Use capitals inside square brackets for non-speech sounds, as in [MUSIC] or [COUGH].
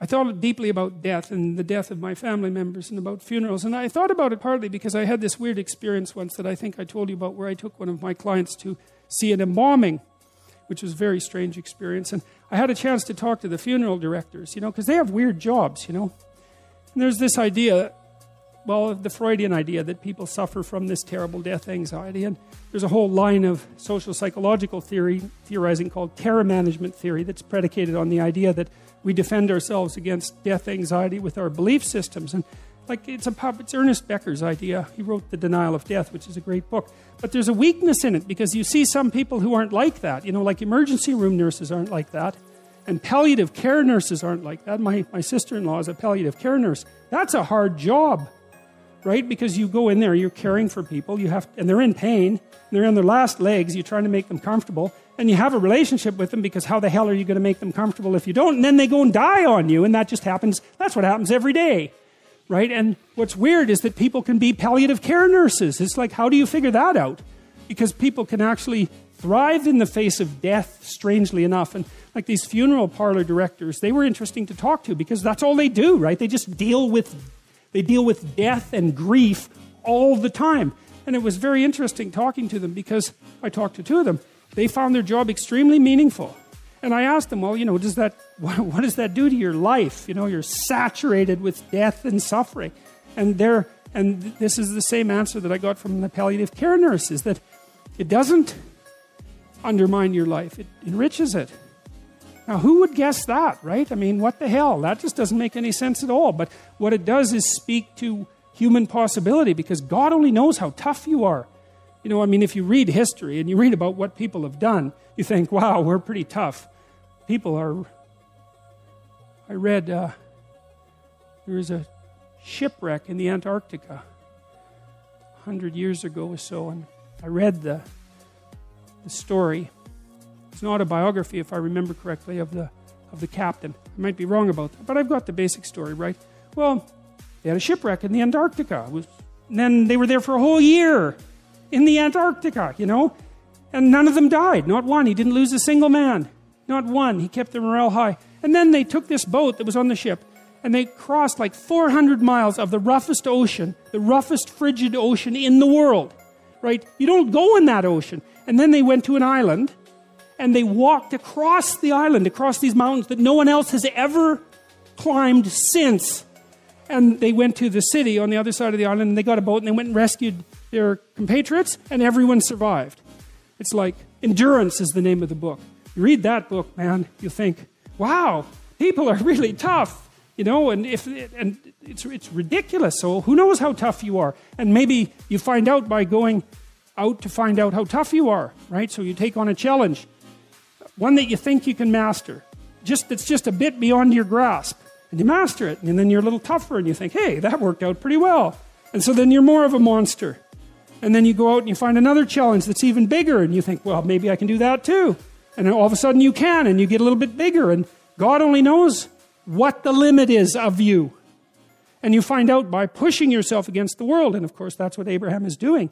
I thought deeply about death and the death of my family members and about funerals. And I thought about it partly because I had this weird experience once that I think I told you about where I took one of my clients to see an embalming, which was a very strange experience. And I had a chance to talk to the funeral directors, you know, because they have weird jobs, you know. And there's this idea, well, the Freudian idea that people suffer from this terrible death anxiety. And there's a whole line of social psychological theory, theorizing called terror management theory, that's predicated on the idea that we defend ourselves against death anxiety with our belief systems. And like it's a pop, it's Ernest Becker's idea. He wrote The Denial of Death, which is a great book. But there's a weakness in it because you see some people who aren't like that. You know, like emergency room nurses aren't like that. And palliative care nurses aren't like that. My, my sister in law is a palliative care nurse. That's a hard job, right? Because you go in there, you're caring for people, you have, and they're in pain, they're on their last legs, you're trying to make them comfortable, and you have a relationship with them because how the hell are you going to make them comfortable if you don't? And then they go and die on you, and that just happens. That's what happens every day, right? And what's weird is that people can be palliative care nurses. It's like, how do you figure that out? Because people can actually thrive in the face of death, strangely enough. And like these funeral parlor directors, they were interesting to talk to because that's all they do, right? They just deal with they deal with death and grief all the time. And it was very interesting talking to them because I talked to two of them they found their job extremely meaningful. And I asked them, well, you know, does that, what, [LAUGHS] what does that do to your life? You know, you're saturated with death and suffering. And they and this is the same answer that I got from the palliative care nurses that it doesn't undermine your life, it enriches it. Now, who would guess that, right? I mean, what the hell? That just doesn't make any sense at all. But what it does is speak to human possibility because God only knows how tough you are. You know, I mean, if you read history and you read about what people have done, you think, wow, we're pretty tough. People are. I read uh, there was a shipwreck in the Antarctica 100 years ago or so, and I read the, the story. It's an autobiography, if I remember correctly, of the, of the captain. I might be wrong about that, but I've got the basic story right. Well, they had a shipwreck in the Antarctica. Was, and then they were there for a whole year in the Antarctica, you know? And none of them died. Not one. He didn't lose a single man. Not one. He kept the morale high. And then they took this boat that was on the ship and they crossed like 400 miles of the roughest ocean, the roughest frigid ocean in the world. Right? You don't go in that ocean. And then they went to an island and they walked across the island, across these mountains that no one else has ever climbed since. And they went to the city on the other side of the island and they got a boat and they went and rescued their compatriots, and everyone survived. It's like Endurance is the name of the book. You read that book, man, you think, wow, people are [LAUGHS] really tough, you know, and if and it's it's ridiculous. So who knows how tough you are? And maybe you find out by going out to find out how tough you are, right? So you take on a challenge, one that you think you can master, just that's just a bit beyond your grasp, and you master it, and then you're a little tougher, and you think, hey, that worked out pretty well, and so then you're more of a monster. And then you go out and you find another challenge that's even bigger, and you think, well, maybe I can do that too. And all of a sudden you can, and you get a little bit bigger, and God only knows what the limit is of you. And you find out by pushing yourself against the world, and of course that's what Abraham is doing.